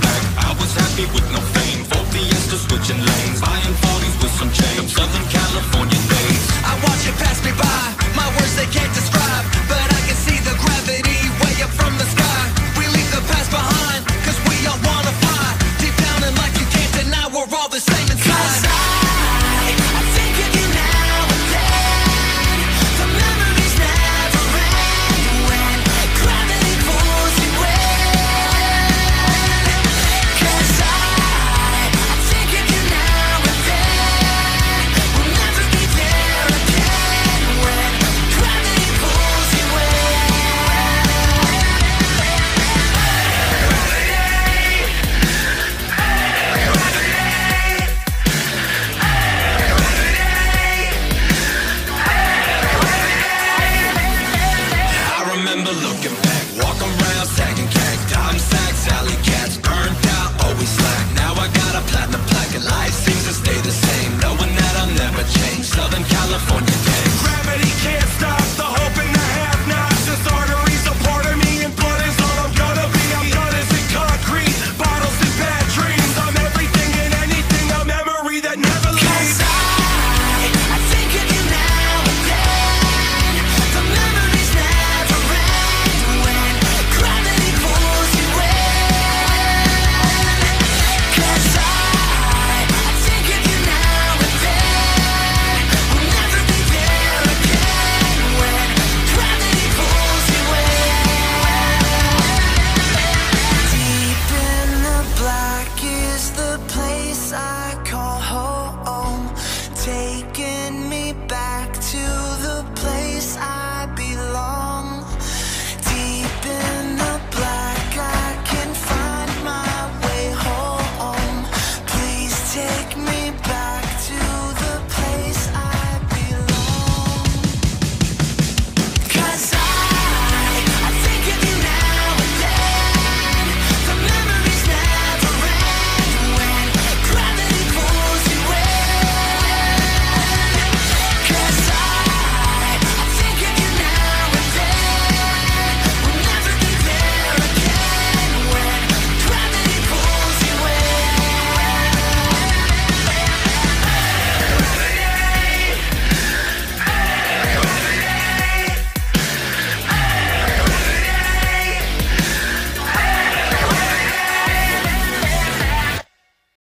back. I was happy with no fame. Ford Fiesta switching lanes. Buying 40s with some change. Southern California. looking back. Walk around.